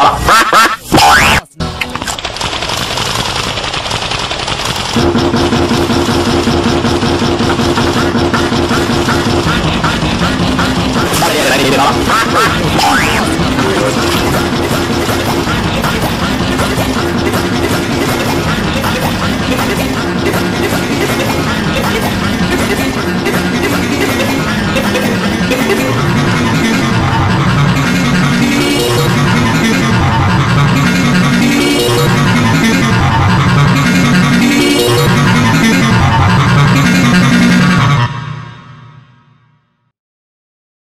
Uh,